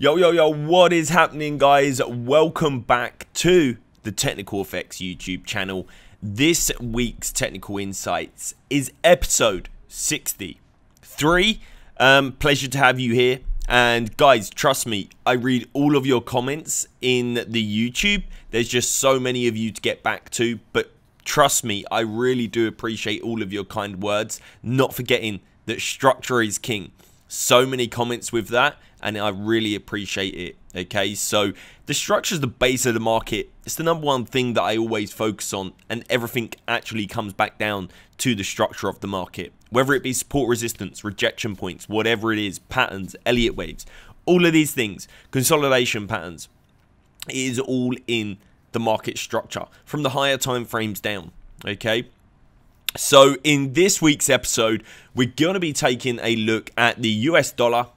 Yo, yo, yo, what is happening, guys? Welcome back to the Technical FX YouTube channel. This week's Technical Insights is episode 63. Um, pleasure to have you here. And guys, trust me, I read all of your comments in the YouTube. There's just so many of you to get back to, but trust me, I really do appreciate all of your kind words. Not forgetting that structure is king. So many comments with that and I really appreciate it. Okay, so the structure is the base of the market. It's the number one thing that I always focus on, and everything actually comes back down to the structure of the market. Whether it be support resistance, rejection points, whatever it is, patterns, Elliott waves, all of these things, consolidation patterns, it is all in the market structure from the higher time frames down. Okay, so in this week's episode, we're going to be taking a look at the US dollar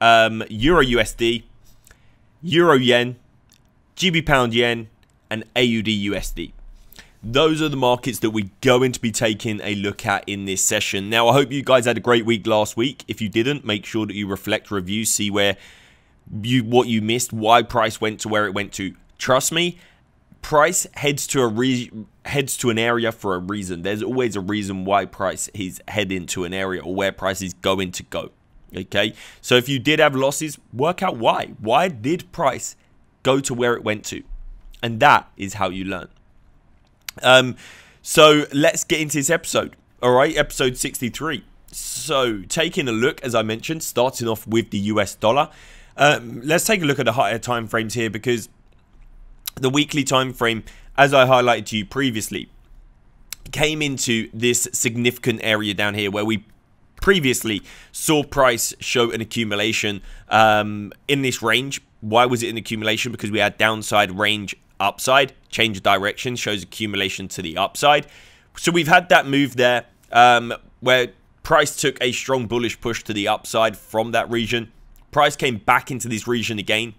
um, Euro USD, Euro Yen, GB Pound Yen, and AUD USD. Those are the markets that we're going to be taking a look at in this session. Now, I hope you guys had a great week last week. If you didn't, make sure that you reflect, review, see where you what you missed, why price went to where it went to. Trust me, price heads to a re heads to an area for a reason. There's always a reason why price is heading to an area or where price is going to go. Okay, so if you did have losses, work out why. Why did price go to where it went to? And that is how you learn. Um, so let's get into this episode. All right, episode 63. So taking a look, as I mentioned, starting off with the US dollar. Um, let's take a look at the higher time frames here because the weekly time frame, as I highlighted to you previously, came into this significant area down here where we previously saw price show an accumulation um, in this range. Why was it an accumulation? Because we had downside range upside, change of direction, shows accumulation to the upside. So we've had that move there um, where price took a strong bullish push to the upside from that region. Price came back into this region again,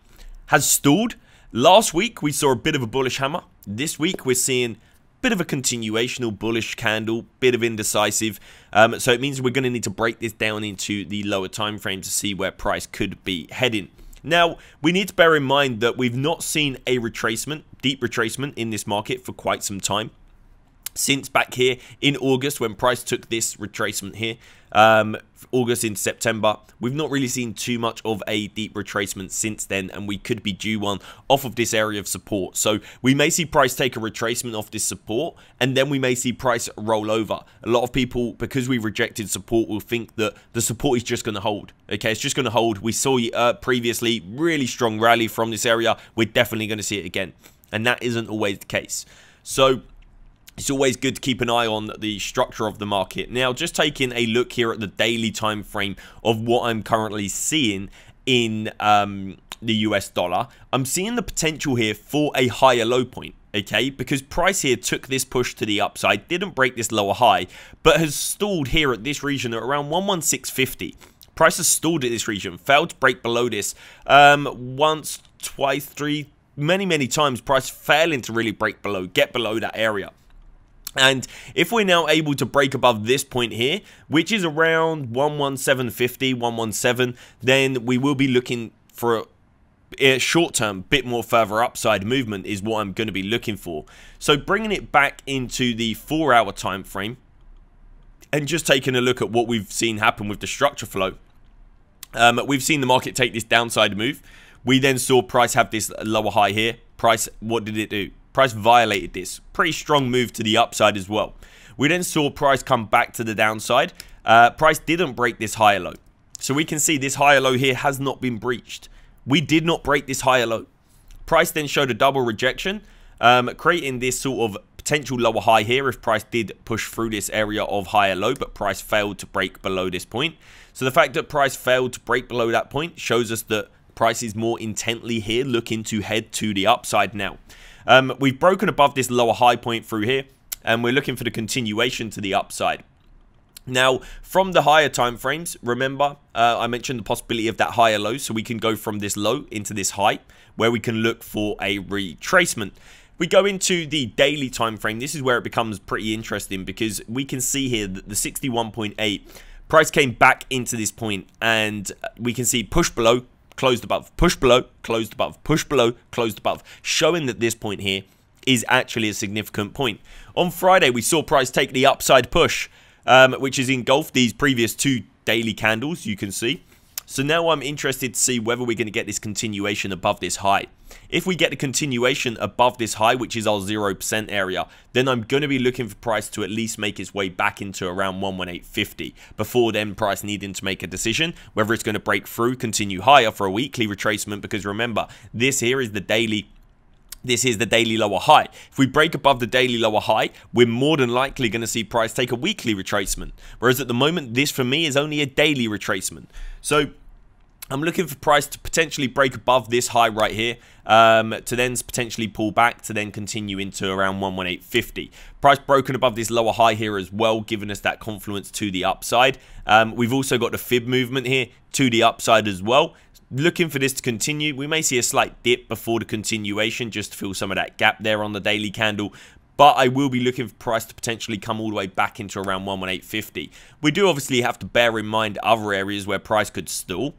has stalled. Last week we saw a bit of a bullish hammer. This week we're seeing bit of a continuational bullish candle, bit of indecisive. Um, so it means we're going to need to break this down into the lower time frame to see where price could be heading. Now, we need to bear in mind that we've not seen a retracement, deep retracement in this market for quite some time since back here in August when price took this retracement here um, August into September. We've not really seen too much of a deep retracement since then and we could be due one off of this area of support. So we may see price take a retracement off this support and then we may see price roll over. A lot of people because we rejected support will think that the support is just going to hold okay? It's just going to hold. We saw uh, previously really strong rally from this area. We're definitely going to see it again and that isn't always the case. So it's always good to keep an eye on the structure of the market. Now, just taking a look here at the daily time frame of what I'm currently seeing in um, the US dollar, I'm seeing the potential here for a higher low point. Okay, because price here took this push to the upside, didn't break this lower high, but has stalled here at this region at around 11650. Price has stalled at this region, failed to break below this um, once, twice, three, many, many times. Price failing to really break below, get below that area. And if we're now able to break above this point here, which is around 11750, 117, then we will be looking for a short term, bit more further upside movement is what I'm going to be looking for. So bringing it back into the four hour time frame and just taking a look at what we've seen happen with the structure flow. Um, we've seen the market take this downside move. We then saw price have this lower high here. Price, what did it do? Price violated this. Pretty strong move to the upside as well. We then saw price come back to the downside. Uh, price didn't break this higher low. So we can see this higher low here has not been breached. We did not break this higher low. Price then showed a double rejection, um, creating this sort of potential lower high here if price did push through this area of higher low, but price failed to break below this point. So the fact that price failed to break below that point shows us that price is more intently here looking to head to the upside now. Um, we've broken above this lower high point through here, and we're looking for the continuation to the upside. Now, from the higher time frames, remember, uh, I mentioned the possibility of that higher low, so we can go from this low into this high, where we can look for a retracement. We go into the daily time frame. This is where it becomes pretty interesting because we can see here that the 61.8 price came back into this point, and we can see push below, closed above, push below, closed above, push below, closed above, showing that this point here is actually a significant point. On Friday, we saw price take the upside push, um, which is engulfed these previous two daily candles, you can see. So now I'm interested to see whether we're going to get this continuation above this high. If we get the continuation above this high, which is our 0% area, then I'm going to be looking for price to at least make its way back into around 11850 before then price needing to make a decision whether it's going to break through, continue higher for a weekly retracement because remember, this here is the daily this is the daily lower high. If we break above the daily lower high, we're more than likely going to see price take a weekly retracement. Whereas at the moment, this for me is only a daily retracement. So I'm looking for price to potentially break above this high right here, um, to then potentially pull back, to then continue into around 11850. Price broken above this lower high here as well, giving us that confluence to the upside. Um, we've also got the fib movement here to the upside as well. Looking for this to continue. We may see a slight dip before the continuation, just to fill some of that gap there on the daily candle but I will be looking for price to potentially come all the way back into around 11850. We do obviously have to bear in mind other areas where price could stall.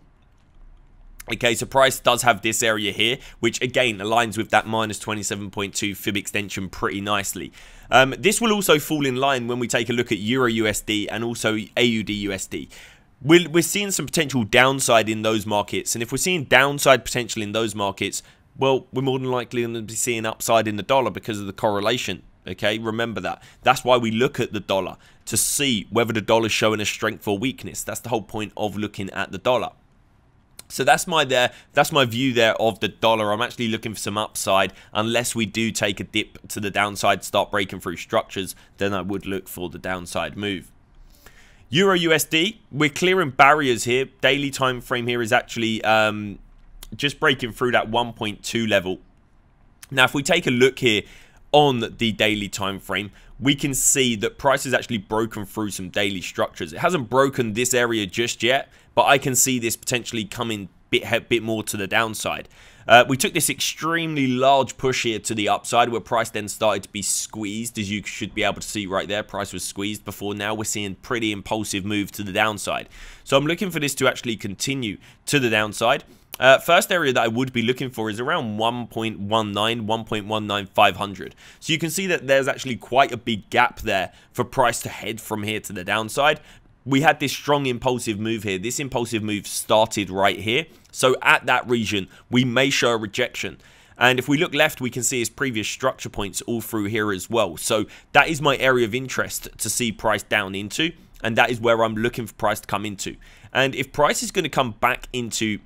Okay, so price does have this area here, which again aligns with that minus 27.2 fib extension pretty nicely. Um, this will also fall in line when we take a look at Euro USD and also AUD USD. We're, we're seeing some potential downside in those markets, and if we're seeing downside potential in those markets, well, we're more than likely going to be seeing upside in the dollar because of the correlation. Okay, remember that. That's why we look at the dollar to see whether the dollar is showing a strength or weakness. That's the whole point of looking at the dollar. So that's my there. That's my view there of the dollar. I'm actually looking for some upside. Unless we do take a dip to the downside, start breaking through structures, then I would look for the downside move. Euro USD, we're clearing barriers here. Daily time frame here is actually um, just breaking through that 1.2 level. Now, if we take a look here on the daily time frame, we can see that price has actually broken through some daily structures. It hasn't broken this area just yet, but I can see this potentially coming bit bit more to the downside. Uh, we took this extremely large push here to the upside where price then started to be squeezed as you should be able to see right there price was squeezed before now we're seeing pretty impulsive move to the downside so I'm looking for this to actually continue to the downside uh, first area that I would be looking for is around 1.19, 1.19500. So you can see that there's actually quite a big gap there for price to head from here to the downside. We had this strong impulsive move here. This impulsive move started right here. So at that region, we may show a rejection. And if we look left, we can see his previous structure points all through here as well. So that is my area of interest to see price down into. And that is where I'm looking for price to come into. And if price is going to come back into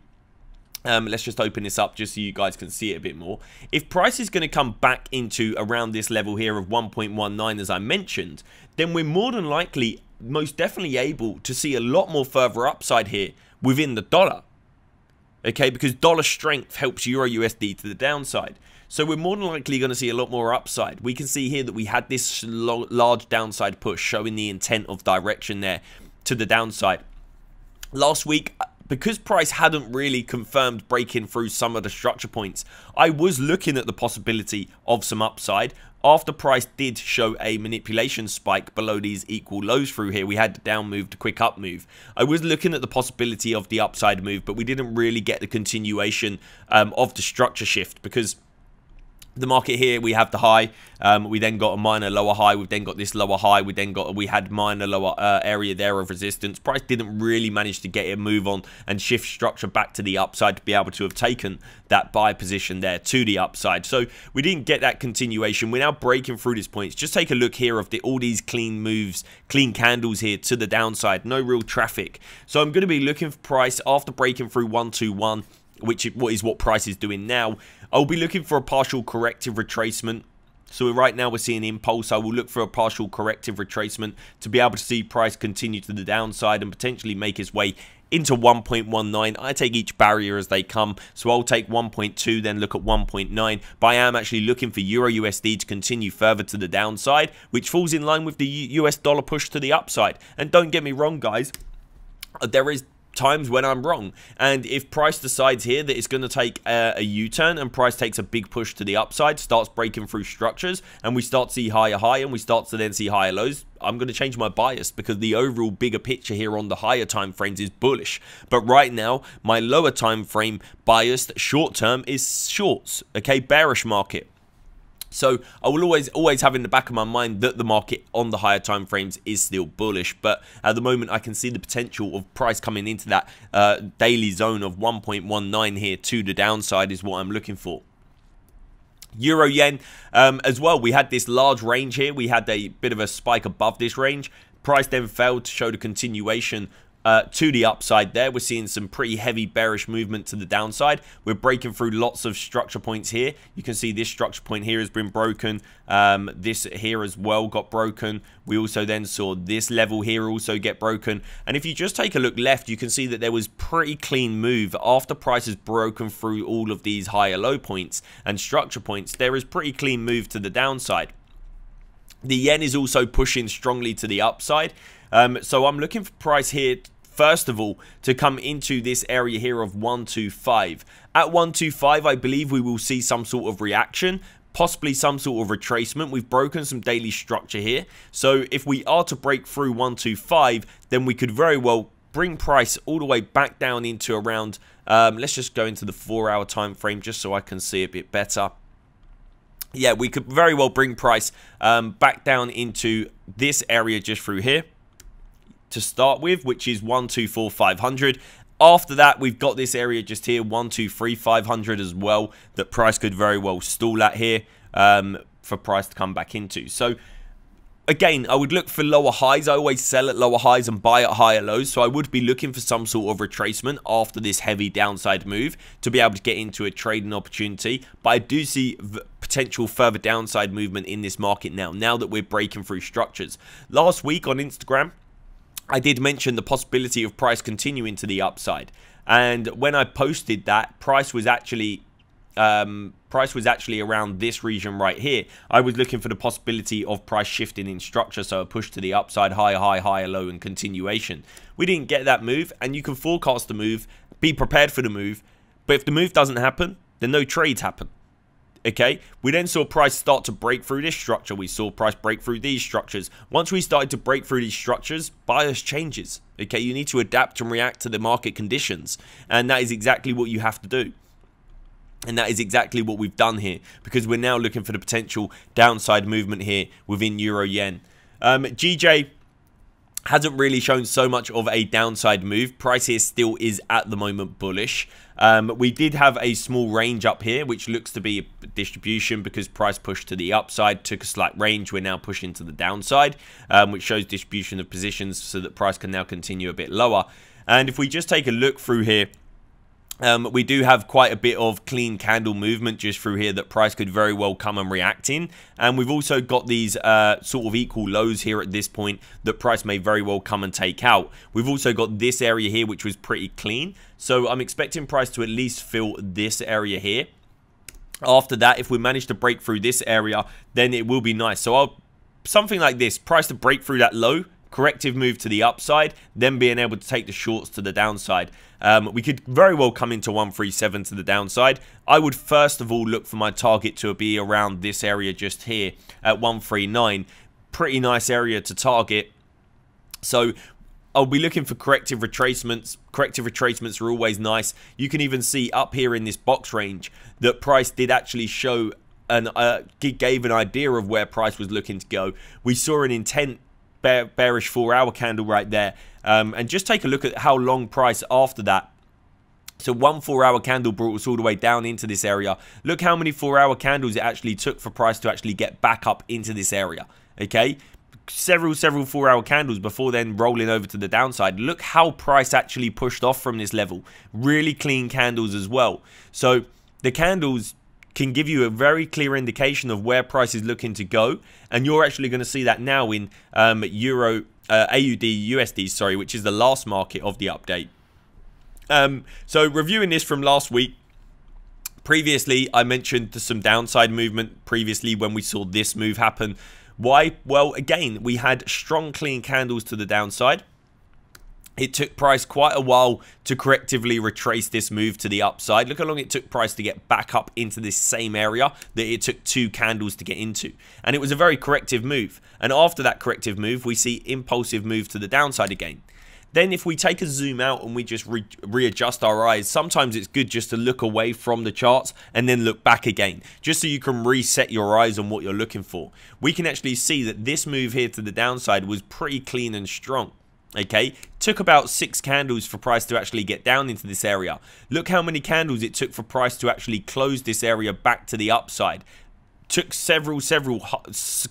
um, let's just open this up just so you guys can see it a bit more. If price is going to come back into around this level here of 1.19 as I mentioned, then we're more than likely most definitely able to see a lot more further upside here within the dollar. Okay, because dollar strength helps Euro USD to the downside. So we're more than likely going to see a lot more upside. We can see here that we had this large downside push showing the intent of direction there to the downside. Last week, because price hadn't really confirmed breaking through some of the structure points, I was looking at the possibility of some upside. After price did show a manipulation spike below these equal lows through here, we had the down move, to quick up move. I was looking at the possibility of the upside move, but we didn't really get the continuation um, of the structure shift because the market here we have the high. Um, we then got a minor lower high. We've then got this lower high. We then got we had minor lower uh, area there of resistance. Price didn't really manage to get a move on and shift structure back to the upside to be able to have taken that buy position there to the upside. So we didn't get that continuation. We're now breaking through these points. Just take a look here of the all these clean moves clean candles here to the downside. No real traffic. So I'm going to be looking for price after breaking through 121 which is what price is doing now. I'll be looking for a partial corrective retracement. So right now we're seeing impulse. I will look for a partial corrective retracement to be able to see price continue to the downside and potentially make its way into 1.19. I take each barrier as they come. So I'll take 1.2, then look at 1.9. But I am actually looking for Euro USD to continue further to the downside, which falls in line with the US dollar push to the upside. And don't get me wrong, guys. There is times when I'm wrong. And if price decides here that it's going to take a a U-turn and price takes a big push to the upside, starts breaking through structures, and we start to see higher high and we start to then see higher lows, I'm going to change my bias because the overall bigger picture here on the higher time frames is bullish. But right now, my lower time frame biased short term is shorts, okay, bearish market. So I will always always have in the back of my mind that the market on the higher time frames is still bullish, but at the moment I can see the potential of price coming into that uh, daily zone of 1.19 here to the downside is what I'm looking for. Euro yen um, as well. We had this large range here. We had a bit of a spike above this range. Price then failed to show the continuation uh, to the upside there. We're seeing some pretty heavy bearish movement to the downside. We're breaking through lots of structure points here. You can see this structure point here has been broken. Um, this here as well got broken. We also then saw this level here also get broken. And if you just take a look left, you can see that there was pretty clean move after price has broken through all of these higher low points and structure points. There is pretty clean move to the downside. The yen is also pushing strongly to the upside. Um, so I'm looking for price here first of all, to come into this area here of 125. At 125, I believe we will see some sort of reaction, possibly some sort of retracement. We've broken some daily structure here. So if we are to break through 125, then we could very well bring price all the way back down into around, um, let's just go into the four hour time frame just so I can see a bit better yeah, we could very well bring price um, back down into this area just through here to start with, which is 124 500. After that, we've got this area just here, 123 500 as well, that price could very well stall at here um, for price to come back into. So, again, I would look for lower highs. I always sell at lower highs and buy at higher lows. So I would be looking for some sort of retracement after this heavy downside move to be able to get into a trading opportunity. But I do see potential further downside movement in this market now, now that we're breaking through structures. Last week on Instagram, I did mention the possibility of price continuing to the upside. And when I posted that, price was actually um, price was actually around this region right here. I was looking for the possibility of price shifting in structure, so a push to the upside, higher, high, higher, low, and continuation. We didn't get that move, and you can forecast the move, be prepared for the move, but if the move doesn't happen, then no trades happen. Okay, we then saw price start to break through this structure. We saw price break through these structures. Once we started to break through these structures, bias changes. Okay, you need to adapt and react to the market conditions. And that is exactly what you have to do. And that is exactly what we've done here because we're now looking for the potential downside movement here within Euro Yen. Um, GJ hasn't really shown so much of a downside move. Price here still is at the moment bullish. Um, we did have a small range up here, which looks to be distribution because price pushed to the upside, took a slight range. We're now pushing to the downside, um, which shows distribution of positions so that price can now continue a bit lower. And if we just take a look through here, um, we do have quite a bit of clean candle movement just through here that price could very well come and react in. And we've also got these uh, sort of equal lows here at this point that price may very well come and take out. We've also got this area here, which was pretty clean. So I'm expecting price to at least fill this area here. After that, if we manage to break through this area, then it will be nice. So I'll something like this, price to break through that low, corrective move to the upside, then being able to take the shorts to the downside. Um, we could very well come into 137 to the downside. I would first of all look for my target to be around this area just here at 139. Pretty nice area to target. So I'll be looking for corrective retracements. Corrective retracements are always nice. You can even see up here in this box range that price did actually show and uh, gave an idea of where price was looking to go. We saw an intent bear, bearish four hour candle right there. Um, and just take a look at how long price after that. So one four hour candle brought us all the way down into this area. Look how many four hour candles it actually took for price to actually get back up into this area. Okay, several several four hour candles before then rolling over to the downside look how price actually pushed off from this level really clean candles as well so the candles can give you a very clear indication of where price is looking to go. And you're actually going to see that now in um, Euro, uh, AUD, USD, sorry, which is the last market of the update. Um, so reviewing this from last week, previously I mentioned some downside movement previously when we saw this move happen. Why? Well, again, we had strong clean candles to the downside. it took price quite a while to correctively retrace this move to the upside. Look how long it took price to get back up into this same area that it took two candles to get into. And it was a very corrective move. And after that corrective move, we see impulsive move to the downside again. Then if we take a zoom out and we just re readjust our eyes, sometimes it's good just to look away from the charts and then look back again, just so you can reset your eyes on what you're looking for. We can actually see that this move here to the downside was pretty clean and strong okay? Took about six candles for price to actually get down into this area. Look how many candles it took for price to actually close this area back to the upside took several several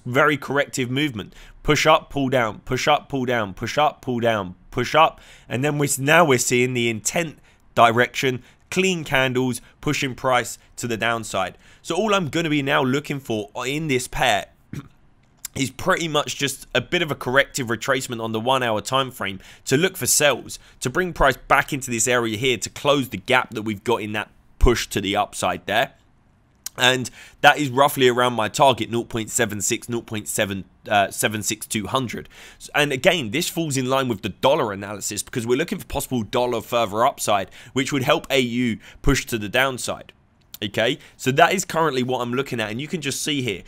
very corrective movement. Push up pull down push up pull down push up pull down push up. And then we're now we're seeing the intent direction clean candles pushing price to the downside. So all i'm going to be now looking for in this pair is pretty much just a bit of a corrective retracement on the one hour time frame to look for sells to bring price back into this area here to close the gap that we've got in that push to the upside there and that is roughly around my target 0.76 0.76200 uh, and again this falls in line with the dollar analysis because we're looking for possible dollar further upside which would help AU push to the downside. Okay? So that is currently what I'm looking at. And you can just see here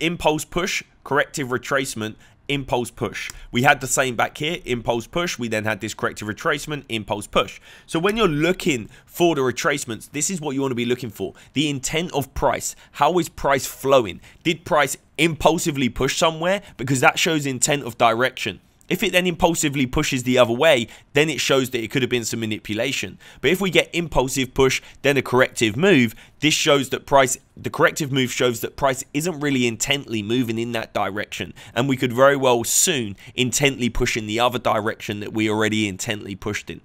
impulse push, corrective retracement, impulse push. We had the same back here, impulse push. We then had this corrective retracement, impulse push. So when you're looking for the retracements, this is what you want to be looking for. The intent of price. How is price flowing? Did price impulsively push somewhere? Because that shows intent of direction. If it then impulsively pushes the other way, then it shows that it could have been some manipulation. But if we get impulsive push, then a corrective move, this shows that price, the corrective move shows that price isn't really intently moving in that direction. And we could very well soon intently push in the other direction that we already intently pushed in.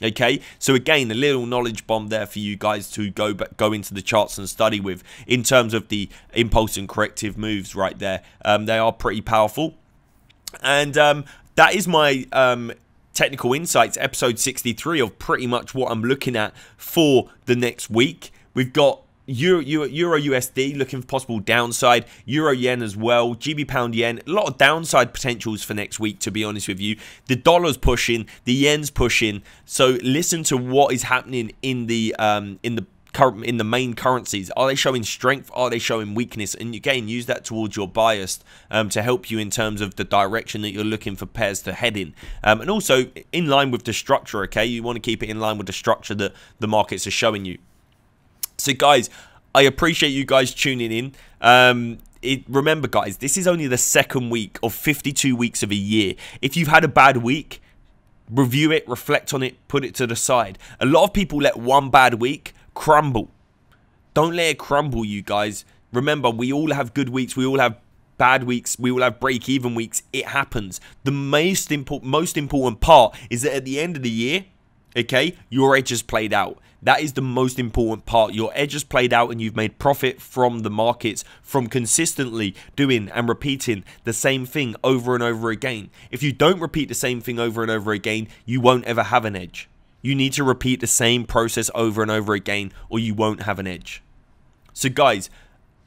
Okay, so again, a little knowledge bomb there for you guys to go go into the charts and study with in terms of the impulse and corrective moves right there. Um, they are pretty powerful. And um, that is my um, technical insights episode 63 of pretty much what I'm looking at for the next week. We've got Euro, Euro, Euro USD looking for possible downside, Euro Yen as well, GB Pound Yen, a lot of downside potentials for next week to be honest with you. The dollar's pushing, the yen's pushing, so listen to what is happening in the um, in the in the main currencies? Are they showing strength? Are they showing weakness? And again, use that towards your bias um, to help you in terms of the direction that you're looking for pairs to head in. Um, and also in line with the structure, okay? You want to keep it in line with the structure that the markets are showing you. So guys, I appreciate you guys tuning in. Um, it, remember guys, this is only the second week of 52 weeks of a year. If you've had a bad week, review it, reflect on it, put it to the side. A lot of people let one bad week crumble. Don't let it crumble, you guys. Remember, we all have good weeks. We all have bad weeks. We all have break-even weeks. It happens. The most, important, most important part is that at the end of the year, okay, your edge has played out. That is the most important part. Your edge has played out and you've made profit from the markets from consistently doing and repeating the same thing over and over again. If you don't repeat the same thing over and over again, you won't ever have an edge. You need to repeat the same process over and over again or you won't have an edge. So guys,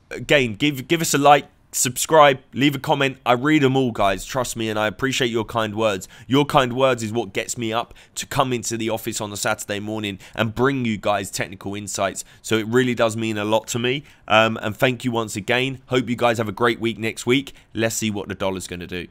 again, give give us a like, subscribe, leave a comment. I read them all, guys. Trust me, and I appreciate your kind words. Your kind words is what gets me up to come into the office on a Saturday morning and bring you guys technical insights. So it really does mean a lot to me. Um, and thank you once again. Hope you guys have a great week next week. Let's see what the dollar's going to do.